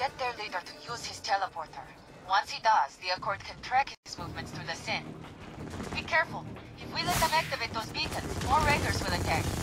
Get their leader to use his teleporter. Once he does, the Accord can track his movements through the Sin. Be careful. If we let them activate those beacons, more raiders will attack.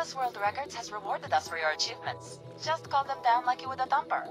World Records has rewarded us for your achievements. Just call them down like you would a thumper.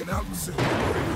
Checking out soon.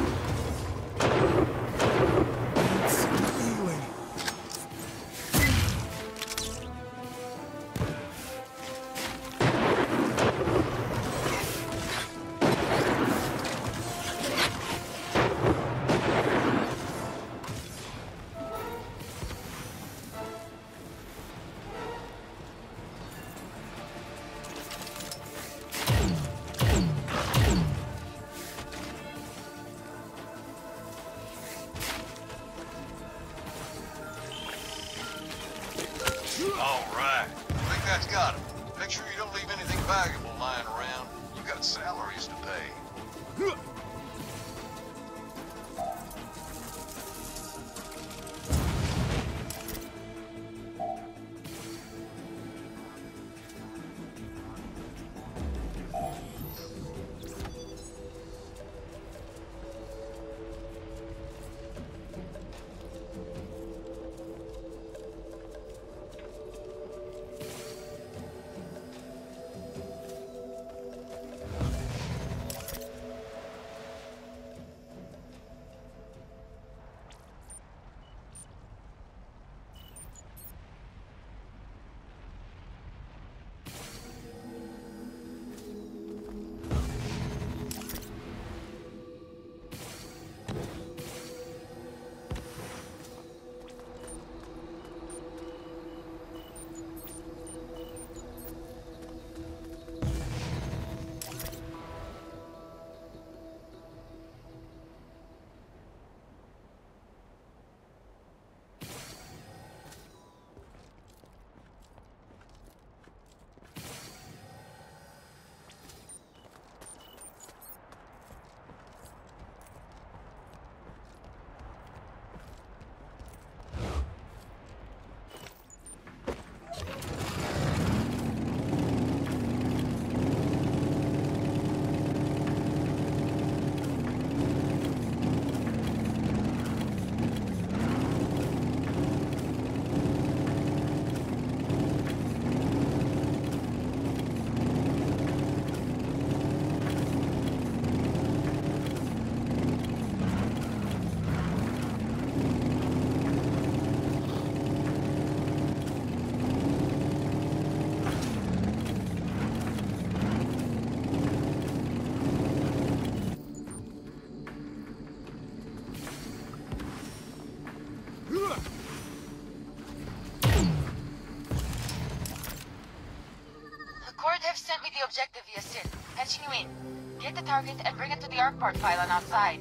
The objective via SIN. Patching you in. Get the target and bring it to the ARC ArcPort pylon outside.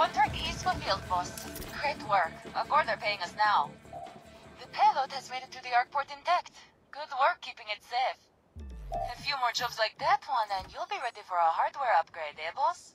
Contract is fulfilled, boss. Great work. Accord are paying us now. The payload has made it to the Arkport intact. Good work keeping it safe. A few more jobs like that one and you'll be ready for a hardware upgrade, eh, boss?